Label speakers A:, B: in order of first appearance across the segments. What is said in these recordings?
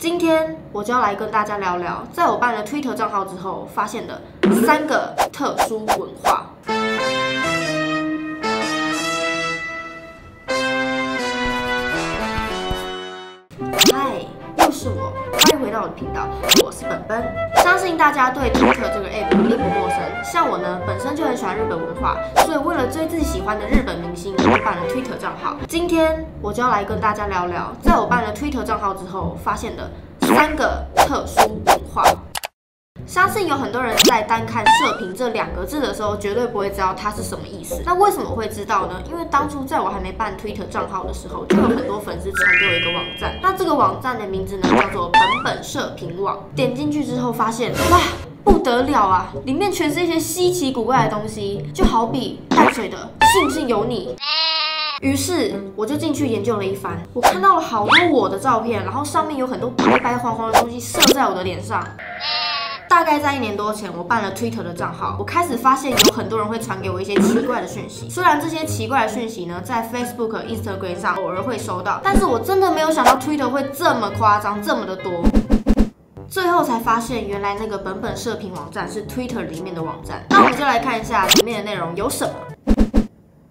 A: 今天我就要来跟大家聊聊，在我办了 Twitter 账号之后发现的三个特殊文化。嗨，又是我，欢迎回到我的频道，我是本本。相信大家对 Twitter 这个 app 并不陌生，像我呢，本身就很喜欢日本文化，所以为了追自己喜欢的日本明星，我办了 Twitter 账号。今天我就要来跟大家聊聊，在我办了 Twitter 账号之后发现的三个特殊文化。相信有很多人在单看“射频”这两个字的时候，绝对不会知道它是什么意思。那为什么会知道呢？因为当初在我还没办 Twitter 账号的时候，就有很多粉丝传给我一个网站。那这个网站的名字呢，叫做“本本射频网”。点进去之后，发现哇，不得了啊！里面全是一些稀奇古怪的东西，就好比淡水的“信不信由你”。于是我就进去研究了一番，我看到了好多我的照片，然后上面有很多白白黄黄的东西射在我的脸上。大概在一年多前，我办了 Twitter 的账号，我开始发现有很多人会传给我一些奇怪的讯息。虽然这些奇怪的讯息呢，在 Facebook、Instagram 上偶尔会收到，但是我真的没有想到 Twitter 会这么夸张，这么的多。最后才发现，原来那个本本射频网站是 Twitter 里面的网站。那我们就来看一下里面的内容有什么。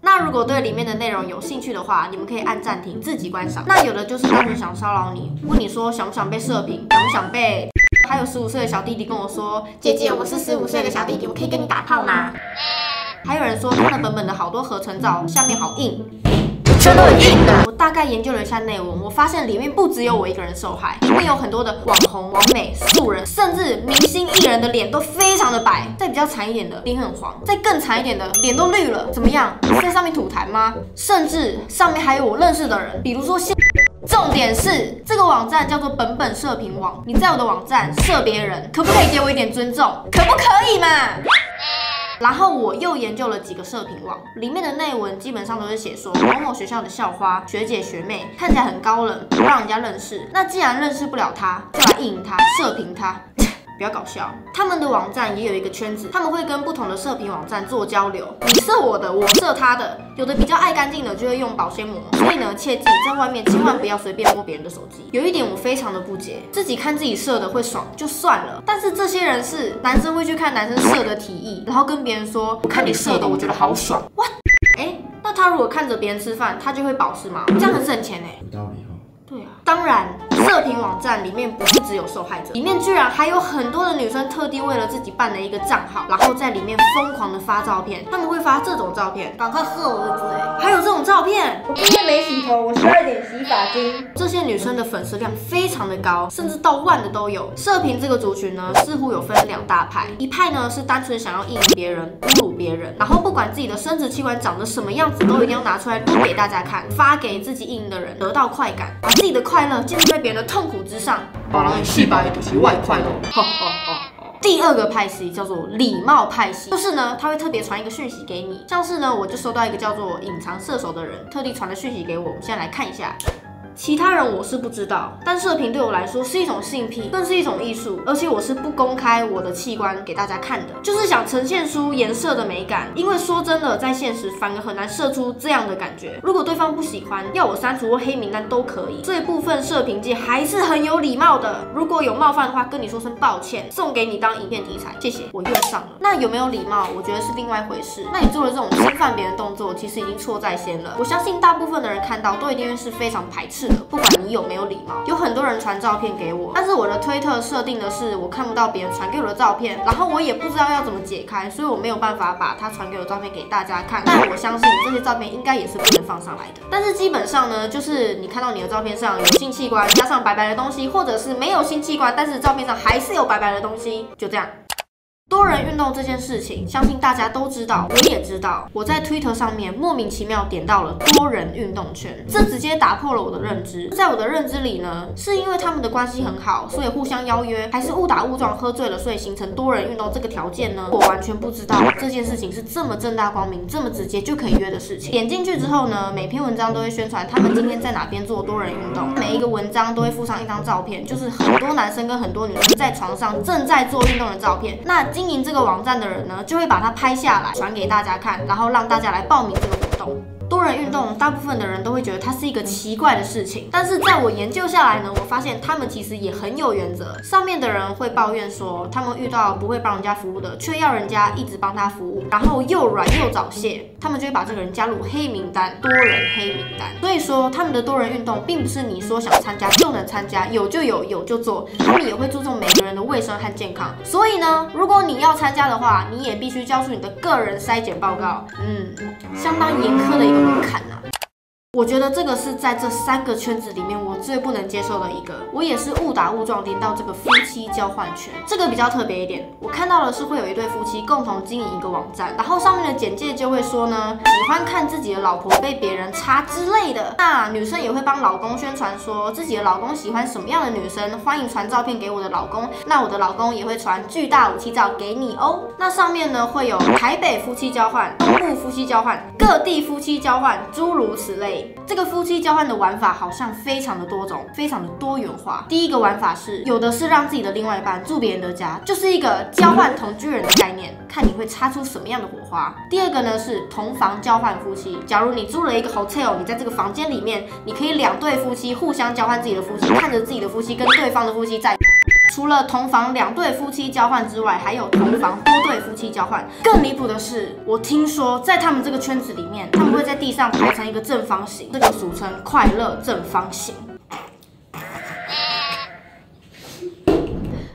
A: 那如果对里面的内容有兴趣的话，你们可以按暂停自己观赏。那有的就是单纯想骚扰你，问你说想不想被射频，想不想被。还有十五岁的小弟弟跟我说：“姐姐，我是十五岁的小弟弟，我可以跟你打炮吗？”还有人说看了本本的好多合成照，下面好硬，真的很硬的。我大概研究了一下内文，我发现里面不只有我一个人受害，里面有很多的网红、网美、素人，甚至明星艺人的脸都非常的白。再比较惨一点的，脸很黄；再更惨一点的，脸都绿了。怎么样？在上面吐痰吗？甚至上面还有我认识的人，比如说现。重点是这个网站叫做本本射频网，你在我的网站射别人，可不可以给我一点尊重？可不可以嘛？然后我又研究了几个射频网，里面的内文基本上都是写说某某学校的校花、学姐、学妹看起来很高冷，不让人家认识。那既然认识不了她，就来意淫他、射频她。比较搞笑，他们的网站也有一个圈子，他们会跟不同的射频网站做交流，你射我的，我射他的，有的比较爱干净的就会用保鲜膜，所以呢，切记在外面千万不要随便摸别人的手机。有一点我非常的不解，自己看自己射的会爽就算了，但是这些人是男生会去看男生射的提议，然后跟别人说，我看你射的，我觉得好爽。哇，哎，那他如果看着别人吃饭，他就会保是吗？这样很省钱哎。有道理哦。对啊，当然。射频网站里面不是只有受害者，里面居然还有很多的女生特地为了自己办了一个账号，然后在里面疯狂的发照片。他们会发这种照片，赶快喝我的嘴。还有这种照片，我今天没洗头，我需要一点洗发精。这些女生的粉丝量非常的高，甚至到万的都有。射频这个族群呢，似乎有分两大派，一派呢是单纯想要意淫别人、侮辱别人，然后不管自己的生殖器官长得什么样子，都一定要拿出来录给大家看，发给自己意淫的人，得到快感，把自己的快乐建立在别人。痛苦之上，把人细白就是外快哦。第二个派系叫做礼貌派系，就是呢，他会特别传一个讯息给你，像是呢，我就收到一个叫做隐藏射手的人特地传了讯息给我，我们现在来看一下。其他人我是不知道，但射频对我来说是一种性癖，更是一种艺术，而且我是不公开我的器官给大家看的，就是想呈现出颜色的美感。因为说真的，在现实反而很难射出这样的感觉。如果对方不喜欢，要我删除或黑名单都可以。这一部分射频界还是很有礼貌的，如果有冒犯的话，跟你说声抱歉，送给你当影片题材，谢谢，我用上了。那有没有礼貌，我觉得是另外一回事。那你做了这种侵犯别人动作，其实已经错在先了。我相信大部分的人看到都一定是非常排斥。不管你有没有礼貌，有很多人传照片给我，但是我的推特设定的是我看不到别人传给我的照片，然后我也不知道要怎么解开，所以我没有办法把他传给我的照片给大家看。但我相信这些照片应该也是不能放上来的。但是基本上呢，就是你看到你的照片上有性器官加上白白的东西，或者是没有性器官，但是照片上还是有白白的东西，就这样。多人运动这件事情，相信大家都知道，我也知道。我在 Twitter 上面莫名其妙点到了多人运动圈，这直接打破了我的认知。在我的认知里呢，是因为他们的关系很好，所以互相邀约，还是误打误撞喝醉了，所以形成多人运动这个条件呢？我完全不知道这件事情是这么正大光明、这么直接就可以约的事情。点进去之后呢，每篇文章都会宣传他们今天在哪边做多人运动，每一个文章都会附上一张照片，就是很多男生跟很多女生在床上正在做运动的照片。那经营这个网站的人呢，就会把它拍下来传给大家看，然后让大家来报名这个活动。多人运动，大部分的人都会觉得它是一个奇怪的事情。但是在我研究下来呢，我发现他们其实也很有原则。上面的人会抱怨说，他们遇到不会帮人家服务的，却要人家一直帮他服务，然后又软又早泄，他们就会把这个人加入黑名单，多人黑名单。所以说，他们的多人运动并不是你说想参加就能参加，有就有，有就做。他们也会注重每个人的卫生和健康。所以呢，如果你要参加的话，你也必须交出你的个人筛检报告。嗯，相当严苛的一个看呐。我觉得这个是在这三个圈子里面我最不能接受的一个。我也是误打误撞听到这个夫妻交换圈，这个比较特别一点。我看到的是会有一对夫妻共同经营一个网站，然后上面的简介就会说呢，喜欢看自己的老婆被别人插之类的。那女生也会帮老公宣传说自己的老公喜欢什么样的女生，欢迎传照片给我的老公。那我的老公也会传巨大武器照给你哦。那上面呢会有台北夫妻交换、东部夫妻交换、各地夫妻交换，诸如此类。这个夫妻交换的玩法好像非常的多种，非常的多元化。第一个玩法是，有的是让自己的另外一半住别人的家，就是一个交换同居人的概念，看你会擦出什么样的火花。第二个呢是同房交换夫妻，假如你租了一个 hotel，你在这个房间里面，你可以两对夫妻互相交换自己的夫妻，看着自己的夫妻跟对方的夫妻在。除了同房两对夫妻交换之外，还有同房多对夫妻交换。更离谱的是，我听说在他们这个圈子里面，他们会在地上排成一个正方形，这个俗称快乐正方形。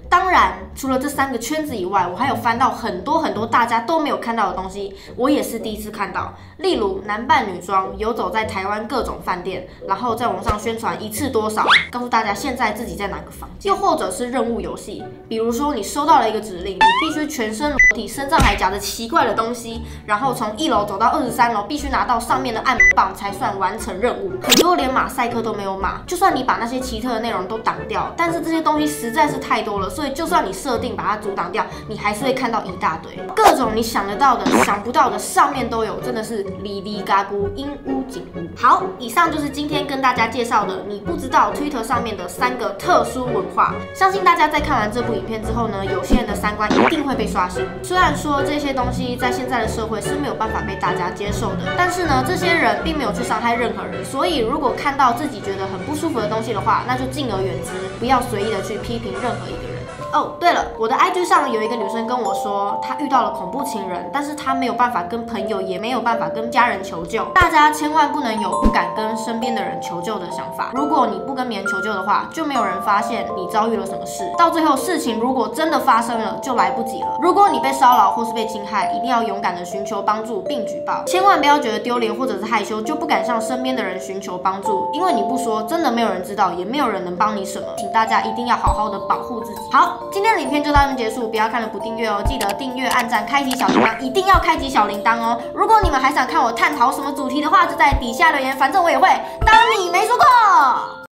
A: 当然。除了这三个圈子以外，我还有翻到很多很多大家都没有看到的东西，我也是第一次看到。例如男扮女装游走在台湾各种饭店，然后在网上宣传一次多少，告诉大家现在自己在哪个房。又或者是任务游戏，比如说你收到了一个指令，你必须全身裸体，身上还夹着奇怪的东西，然后从一楼走到二十三楼，必须拿到上面的按棒才算完成任务。很多连马赛克都没有码，就算你把那些奇特的内容都挡掉，但是这些东西实在是太多了，所以就算你设设定把它阻挡掉，你还是会看到一大堆各种你想得到的、想不到的，上面都有，真的是哩哩嘎咕，阴屋紧屋。好，以上就是今天跟大家介绍的你不知道 Twitter 上面的三个特殊文化。相信大家在看完这部影片之后呢，有些人的三观一定会被刷新。虽然说这些东西在现在的社会是没有办法被大家接受的，但是呢，这些人并没有去伤害任何人。所以如果看到自己觉得很不舒服的东西的话，那就敬而远之，不要随意的去批评任何一个人。哦，对了，我的 IG 上有一个女生跟我说，她遇到了恐怖情人，但是她没有办法跟朋友，也没有办法跟家人求救。大家千万不能有不敢跟身边的人求救的想法。如果你不跟别人求救的话，就没有人发现你遭遇了什么事。到最后，事情如果真的发生了，就来不及了。如果你被骚扰或是被侵害，一定要勇敢的寻求帮助并举报，千万不要觉得丢脸或者是害羞就不敢向身边的人寻求帮助，因为你不说，真的没有人知道，也没有人能帮你什么。请大家一定要好好的保护自己。好。今天的影片就到这边结束，不要看了不订阅哦，记得订阅、按赞、开启小铃铛，一定要开启小铃铛哦。如果你们还想看我探讨什么主题的话，就在底下留言，反正我也会当你没说过。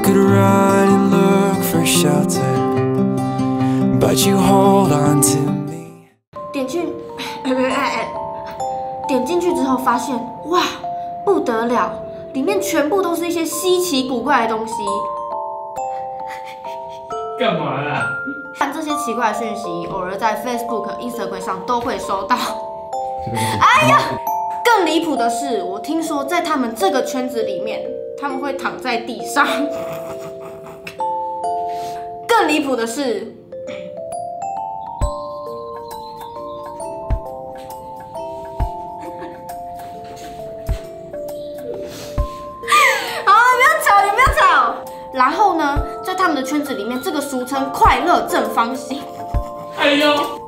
A: Could run and look for shelter, but you hold on to me. 点进，点进去之后发现，哇，不得了，里面全部都是一些稀奇古怪的东西。干嘛啦？看这些奇怪的讯息，偶尔在 Facebook、Instagram 上都会收到。哎呀，更离谱的是，我听说在他们这个圈子里面。他们会躺在地上。更离谱的是，好，不要吵，你不要吵。然后呢，在他们的圈子里面，这个俗称“快乐正方形”。哎呦！